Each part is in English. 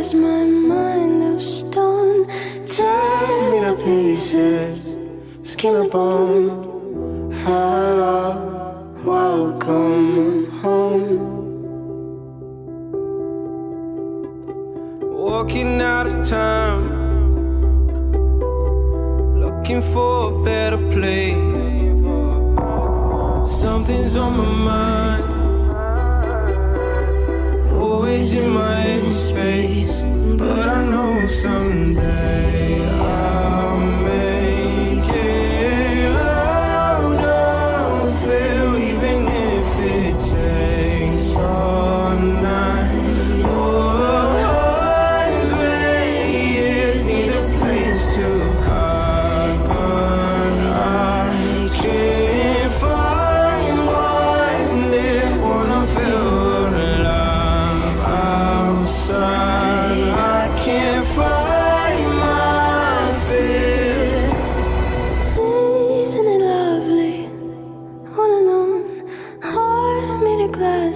glass, my mind of stone. Tear me to pieces, skin and bone. Hello, welcome home. Walking out of time, looking for a better place. Something's on my mind, in my space. But I know someday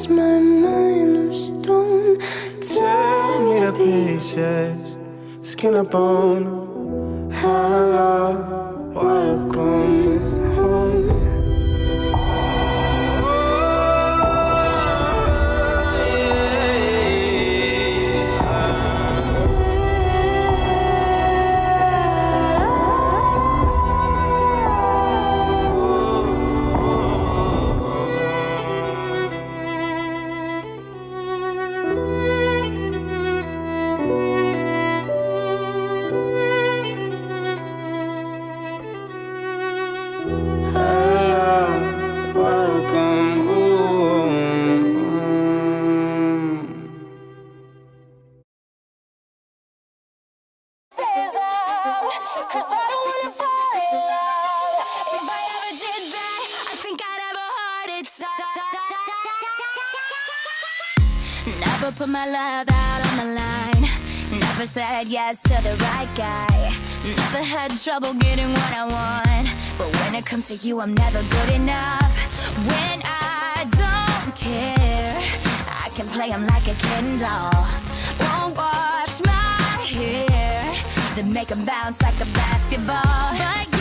my mind of stone. Tear me to pieces, skin and bone. Hello, welcome Never put my love out on the line. Never said yes to the right guy. Never had trouble getting what I want. But when it comes to you, I'm never good enough. When I don't care, I can play him like a Ken doll. Won't wash my hair, then make him bounce like a basketball. But